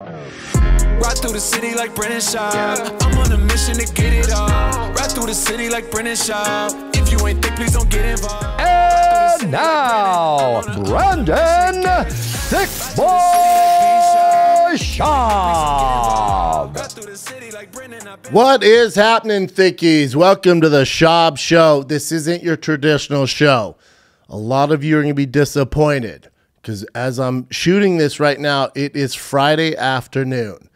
Ride through the city like Brendan Schaub. I'm on a mission to get it all. Ride through the city like Brendan Schaub. If you ain't thick, please don't get involved. And now, Brendan Thick Boy Schaub. Ride through the city like Brendan. I've been What is happening, thickies? Welcome to the Schaub Show. This isn't your traditional show. A lot of you are going to be disappointed because as I'm shooting this right now, it is Friday afternoon.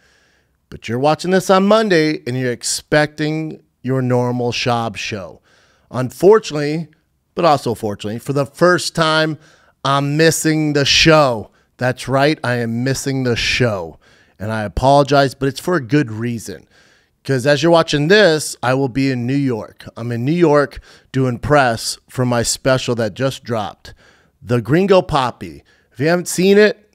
But you're watching this on Monday and you're expecting your normal Schaub show. Unfortunately, but also fortunately, for the first time, I'm missing the show. That's right, I am missing the show. And I apologize, but it's for a good reason. Because as you're watching this, I will be in New York. I'm in New York doing press for my special that just dropped, The Gringo Papi. If you haven't seen it,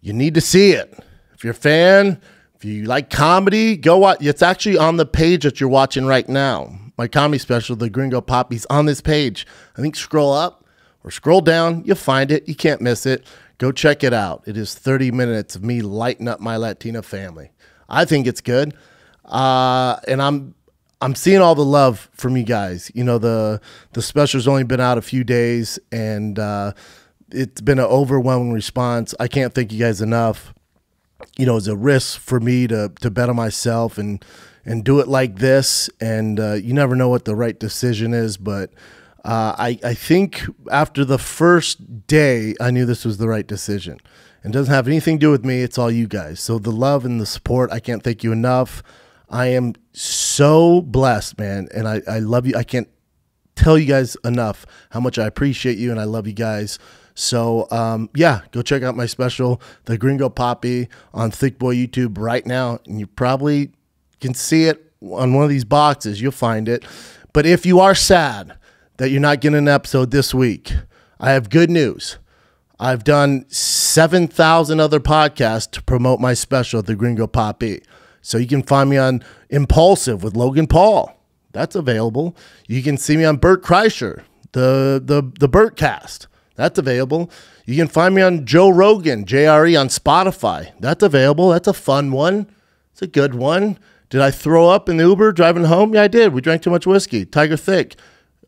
you need to see it. If you're a fan, if you like comedy, go watch. It's actually on the page that you're watching right now. My comedy special, The Gringo Papi's on this page. I think scroll up or scroll down, you'll find it. You can't miss it. Go check it out. It is 30 minutes of me lighting up my Latina family. I think it's good. Uh, and I'm I'm seeing all the love from you guys. You know, the the special's only been out a few days and uh, it's been an overwhelming response. I can't thank you guys enough you know, it's a risk for me to to bet on myself and and do it like this. And uh, you never know what the right decision is, but uh, I I think after the first day, I knew this was the right decision. It doesn't have anything to do with me. It's all you guys. So the love and the support, I can't thank you enough. I am so blessed, man, and I I love you. I can't tell you guys enough how much I appreciate you and I love you guys. So um, yeah, go check out my special, The Gringo Papi, on Thick Boy YouTube right now, and you probably can see it on one of these boxes. You'll find it. But if you are sad that you're not getting an episode this week, I have good news. I've done 7,000 other podcasts to promote my special, The Gringo Papi. So you can find me on Impulsive with Logan Paul. That's available. You can see me on Bert Kreischer, the the the Bertcast. That's available. You can find me on Joe Rogan, JRE on Spotify. That's available. That's a fun one. It's a good one. Did I throw up in the Uber driving home? Yeah, I did. We drank too much whiskey. Tiger Thick.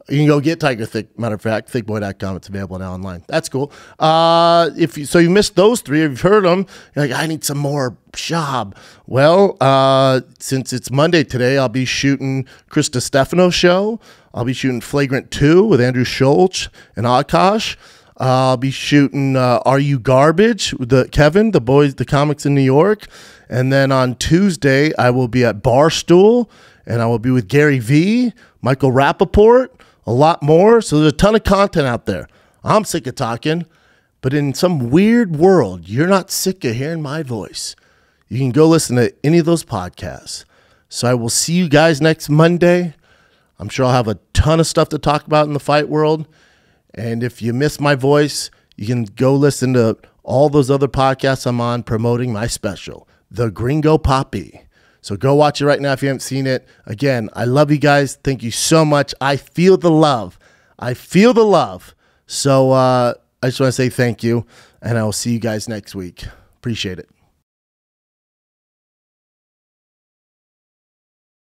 You can go get Tiger Thick. Matter of fact, thickboy.com. It's available now online. That's cool. Uh, if you, so, you missed those three. If you've heard them, you're like, I need some more Schaub. Well, uh, since it's Monday today, I'll be shooting Chris Distefano show. I'll be shooting Flagrant Two with Andrew Schulz and Akash. I'll be shooting uh, Are You Garbage with the Kevin, the boys, the comics in New York. And then on Tuesday, I will be at Barstool and I will be with Gary Vee, Michael Rapaport, a lot more. So there's a ton of content out there. I'm sick of talking, but in some weird world, you're not sick of hearing my voice. You can go listen to any of those podcasts. So I will see you guys next Monday. I'm sure I'll have a ton of stuff to talk about in the fight world. And if you miss my voice, you can go listen to all those other podcasts I'm on promoting my special, The Gringo Papi. So go watch it right now if you haven't seen it. Again, I love you guys. Thank you so much. I feel the love. I feel the love. So uh, I just want to say thank you, and I will see you guys next week. Appreciate it.